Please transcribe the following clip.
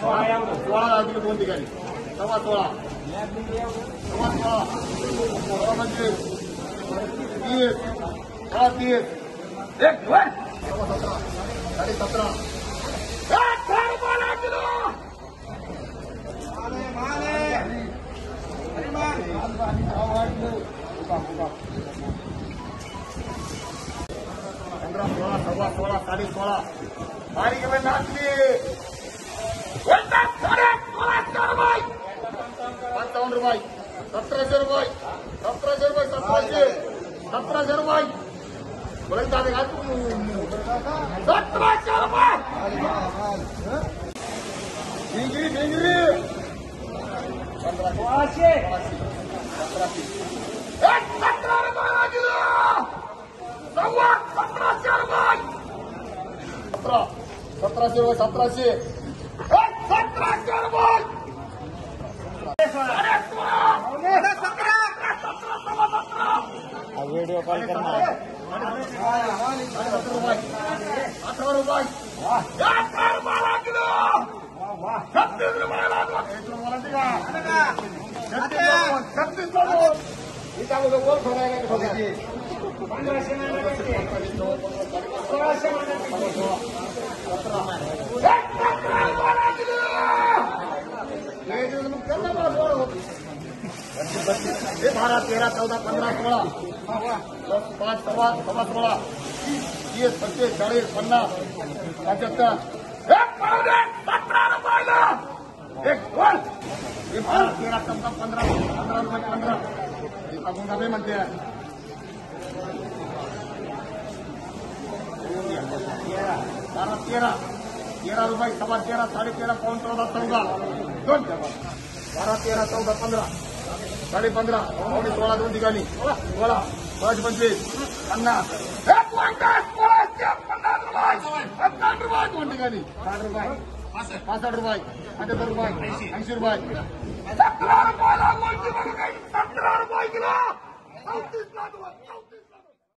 सोळा लागतील दोन ठिकाणी सव्वा सोळा सव्वा सोळा नाचली पंचावन्न रुपये सतराशे रुपये सतराशे रुपये सतराशे सतराशे रुपये बोलायचं दादा तू सतराशे रुपये भिंगरी भिंगरी पंधरा सोळाशे सतराशे एक सतरा रुपये सतराशे रुपये सतराशे व्हिडिओ कॉल करणार साडे सतरा रुपये अठरा रुपये अठरा रुपयाला किलो छत्तीस रुपयाला दोन. बोलायचे का छत्तीस ला दोन, हे दिवस मग त्यांना मला सोळा होते. हे बारा तेरा चौदा पंधरा सोळा दस पाच सव्वा सव्वा सोळा तीस पस्तीस चाळीस पन्नास पंच्याहत्तर एक पावणे सतरा रुपयाला एक वन हे बारा तेरा चौदा पंधरा पंधरा रुपये पंधरा हे बघून का म्हणते बारा तेरा रुपये सव्वा तेरा साडेतेरा पाऊन चौदा चौदा. दोन. बारा तेरा चौदा पंधरा. साडे पंधरा पावणे सोळा दोन ठिकाणी. सोळा पाच पंचवीस. पन्नास. पन्नास पन्नास रुपये. पन्नास रुपये. दोन ठिकाणी. साठ रुपये. पासष्ट. रुपये. पंच्याहत्तर रुपये. ऐंशी रुपये.